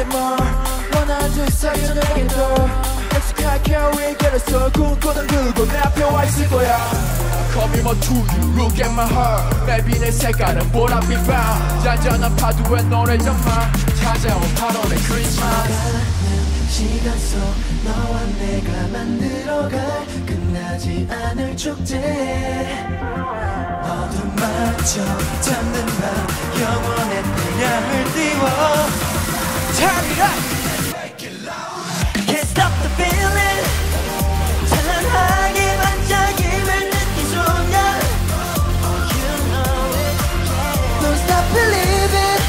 말해 뭘 원하는 사이에 내게도. 익숙하게 위기로서 꿈꾸던 그곳 내 앞에 와 있을 거야. Call me more to you, look at my heart. Maybe 내 색깔은 보랏빛 밤 잔잔한 파도에 노래져만 찾아온 8월의 크리스마스. 시간 속 너와 내가 만들어갈 끝나지 않을 축제. 어둠 맞춰 잠든 밤 영원의 태양을 Turn it up Can't stop the feeling 찬란하게 반짝임을 느낀 순간 Oh you know it Don't stop believing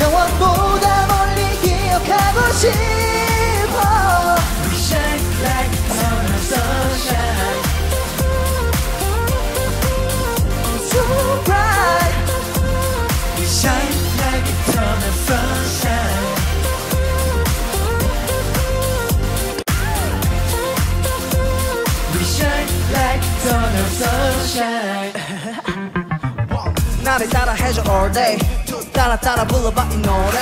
영원보다 멀리 기억하고 싶어 shine like a ton of sunshine We shine like a ton of sunshine 나를 따라해줘 all day 따라 따라 불러봐 이 노래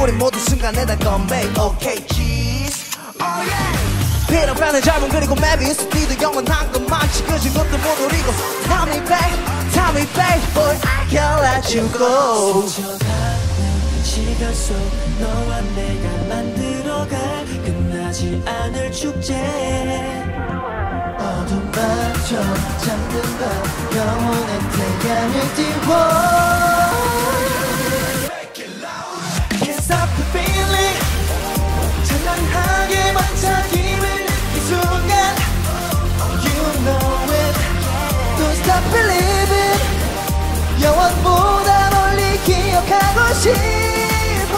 우리 모두 순간에 다 건배 Okay cheese oh yeah 피로변의 젊음 그리고 맵이 스피드 영원한 것만 지켜진 것도 못 노리고. Tell me babe. Tell me babe. Boy I can't let you go. 시간 속 너와 내가 만들어갈 끝나지 않을 축제. 어둠 맞춰 잠든 밤 영원의 태양을 띄워 영원보다 멀리 기억하고 싶어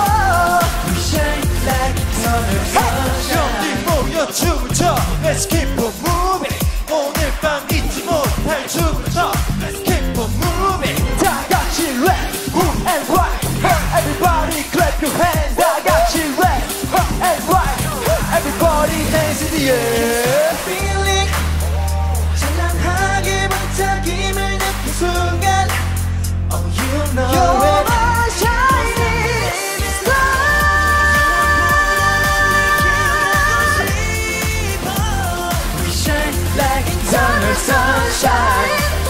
We shine like sun or sunshine 여기 모여 춤을 춰 Let's keep on moving 오늘 밤 잊지 못할 춤을 춰 Let's keep on moving 다 같이 left, who and right Everybody clap your hands 다 같이 left, who and right Everybody hands in the air sunshine.